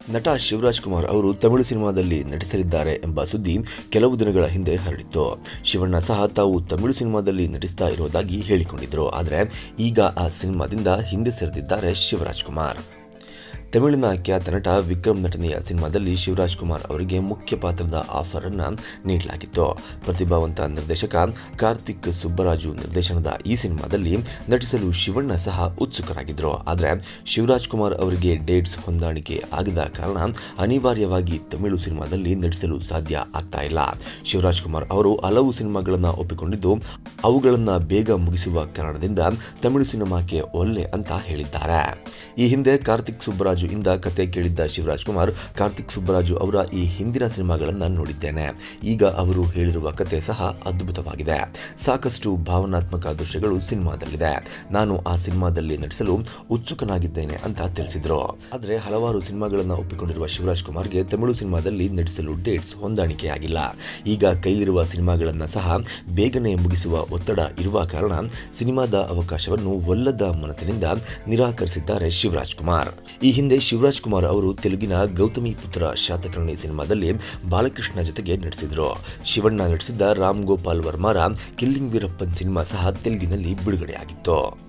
ನಟ ಶಿವರಾಜ್ ಕುಮಾರ್ ಅವರು ತಮಿಳು ಸಿನಿಮಾದಲ್ಲಿ ನಟಿಸಲಿದ್ದಾರೆ ಎಂಬ ಸುದ್ದಿ ಕೆಲವು ದಿನಗಳ ಹಿಂದೆ ಹರಡಿತ್ತು. ಶಿವಣ್ಣ ಸಹ ತಾವು ತಮಿಳು ಸಿನಿಮಾದಲ್ಲಿ ನಟಿಸ್ತಾ ಇರೋದಾಗಿ ಹೇಳಿಕೊಂಡಿದ್ದರು ಆದರೆ ಈಗ ಆ ಸಿನಿಮಾದಿಂದ ಹಿಂದೆ ಸರಿದಿದ್ದಾರೆ ಶಿವರಾಜ್ ಕುಮಾರ್. ತಮಿಳಿನ ಖ್ಯಾತ ನಟ ವಿಕ್ರಮ್ ನಟನೆಯ ಸಿನಿಮಾದಲ್ಲಿ ಶಿವರಾಜ್ ಕುಮಾರ್ ಅವರಿಗೆ ಮುಖ್ಯ ಪಾತ್ರದ ಆಫರ್ ಅನ್ನ ನೀಡಲಾಗಿತ್ತು. ಪ್ರತಿಭಾವಂತ ನಿರ್ದೇಶಕ ಕಾರ್ತಿಕ್ ಸುಬ್ಬರಾಜು ನಿರ್ದೇಶನದ ಈ ಸಿನಿಮಾದಲ್ಲಿ ನಟಿಸಲು ಶಿವಣ್ಣ ಸಹ ಉತ್ಸುಕರಾಗಿದ್ದರು ಆದರೆ ಶಿವರಾಜ್ ಕುಮಾರ್ ಅವರಿಗೆ ಡೇಟ್ಸ್ ಹೊಂದಾಣಿಕೆ ಆಗದ ಕಾರಣ ಅನಿವಾರ್ಯವಾಗಿ ತಮಿಳು ಸಿನಿಮಾದಲ್ಲಿ ನಟಿಸಲು ಸಾಧ್ಯ ಆಗ್ತಾ ಇಲ್ಲ. ಶಿವರಾಜ್ ಕುಮಾರ್ ಅವರು ಹಲವು ಸಿನಿಮಾಗಳನ್ನು ಒಪ್ಪಿಕೊಂಡಿದ್ದು ಅವುಗಳನ್ನು ಬೇಗ ಮುಗಿಸುವ ಕಾರಣದಿಂದ ತಮಿಳು ಸಿನಿಮಾಕ್ಕೆ ಒಲ್ಲೆ ಅಂತ ಹೇಳಿದ್ದಾರೆ. ಈ ಹಿಂದೆ ಕಾರ್ತಿಕ್ ಸುಬ್ಬರಾಜು ಇಂದ ಕತೆ ಕೇಳಿದ್ದ ಶಿವರಾಜ್ ಕುಮಾರ್, ಕಾರ್ತಿಕ್ ಸುಬ್ಬರಾಜು ಅವರ ಈ ಹಿಂದಿನ ಸಿನಿಮಾಗಳನ್ನು ನೋಡಿದ್ದೇನೆ. ಈಗ ಅವರು ಹೇಳಿರುವ ಕತೆ ಸಹ ಅದ್ಭುತವಾಗಿದೆ. ಸಾಕಷ್ಟು ಭಾವನಾತ್ಮಕ ದೃಶ್ಯಗಳು ಸಿನಿಮಾದಲ್ಲಿದೆ. ನಾನು ಆ ಸಿನಿಮಾದಲ್ಲಿ ನಟಿಸಲು ಉತ್ಸುಕನಾಗಿದ್ದೇನೆ ಅಂತ ತಿಳಿಸಿದ್ರು. ಆದರೆ ಹಲವಾರು ಸಿನಿಮಾಗಳನ್ನು ಒಪ್ಪಿಕೊಂಡಿರುವ ಶಿವರಾಜ್ ಕುಮಾರ್ಗೆ ತಮಿಳು ಸಿನಿಮಾದಲ್ಲಿ ನಟಿಸಲು ಡೇಟ್ಸ್ ಹೊಂದಾಣಿಕೆಯಾಗಿಲ್ಲ. ಈಗ ಕೈಲಿರುವ ಸಿನಿಮಾಗಳನ್ನು ಸಹ ಬೇಗನೆ ಮುಗಿಸುವ ಒತ್ತಡ ಇರುವ ಕಾರಣ ಸಿನಿಮಾದ ಅವಕಾಶವನ್ನು ಒಲ್ಲದ ಮನಸ್ಸಿನಿಂದ ನಿರಾಕರಿಸಿದ್ದಾರೆ ಶಿವರಾಜ್ ಕುಮಾರ್. ಈ ಹಿಂದೆ ಶಿವರಾಜ್ ಕುಮಾರ್ ಅವರು ತೆಲುಗಿನ ಗೌತಮಿ ಪುತ್ರ ಶಾತಕರ್ಣಿ ಸಿನಿಮಾದಲ್ಲಿ ಬಾಲಕೃಷ್ಣ ಜೊತೆಗೆ ನಟಿಸಿದರು. ಶಿವಣ್ಣ ನಟಿಸಿದ್ದ ರಾಮ್ ಗೋಪಾಲ್ ವರ್ಮಾರ ಕಿಲ್ಲಿಂಗ್ ವೀರಪ್ಪನ್ ಸಿನಿಮಾ ಸಹ ತೆಲುಗಿನಲ್ಲಿ ಬಿಡುಗಡೆಯಾಗಿತ್ತು.